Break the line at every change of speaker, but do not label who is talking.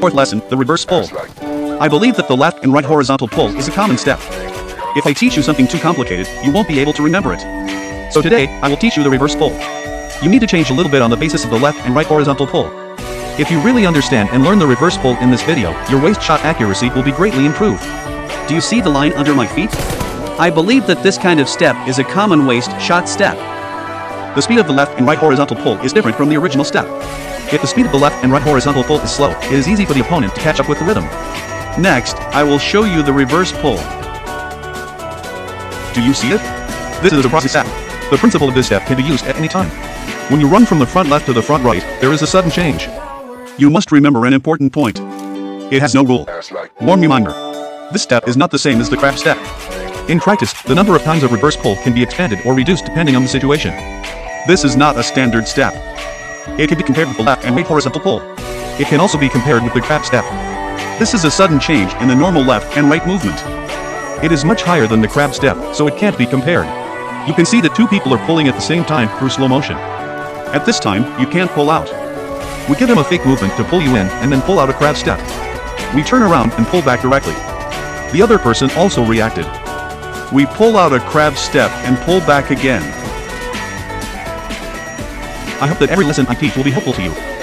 Fourth lesson, the reverse pull. I believe that the left and right horizontal pull is a common step. If I teach you something too complicated, you won't be able to remember it. So today, I will teach you the reverse pull. You need to change a little bit on the basis of the left and right horizontal pull. If you really understand and learn the reverse pull in this video, your waist shot accuracy will be greatly improved. Do you see the line under my feet? I believe that this kind of step is a common waist shot step. The speed of the left and right horizontal pull is different from the original step. If the speed of the left and right horizontal pull is slow, it is easy for the opponent to catch up with the rhythm. Next, I will show you the reverse pull. Do you see it? This is a process step. The principle of this step can be used at any time. When you run from the front left to the front right, there is a sudden change. You must remember an important point. It has no rule. Warm reminder. This step is not the same as the crab step. In practice, the number of times a reverse pull can be expanded or reduced depending on the situation. This is not a standard step. It can be compared with the left and right horizontal pull. It can also be compared with the crab step. This is a sudden change in the normal left and right movement. It is much higher than the crab step, so it can't be compared. You can see that two people are pulling at the same time through slow motion. At this time, you can't pull out. We give him a fake movement to pull you in and then pull out a crab step. We turn around and pull back directly. The other person also reacted. We pull out a crab step and pull back again. I hope that every lesson I teach will be helpful to you.